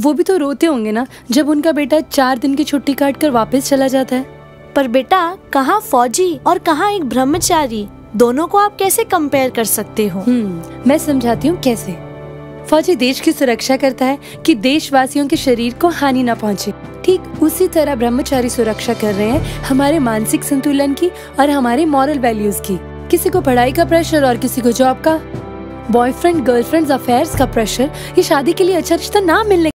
वो भी तो रोते होंगे ना जब उनका बेटा चार दिन की छुट्टी काट कर वापस चला जाता है। पर बेटा कहाँ फौजी और कहाँ एक ब्रह्मचारी? दोनों को आप कैसे कंपेयर कर सकते हो? हम्म, मैं समझाती हूँ कैसे। फौजी देश की सुरक्षा करता है कि देशवासियों के शरीर को हानि न पहुँचे। ठीक उसी तरह ब्रह्मचारी सुरक्षा कर रहे हैं हमारे मानसिक संतुलन की और हमारे मॉरल वैल्यूज़ की। किसी को पढ़ाई का प्रेशर और किसी को जॉब का। बॉयफ्रेंड गर्लफ्रेंड अफेयर्स का प्रेशर ये शादी के लिए अच्छा रिश्ता ना मिलने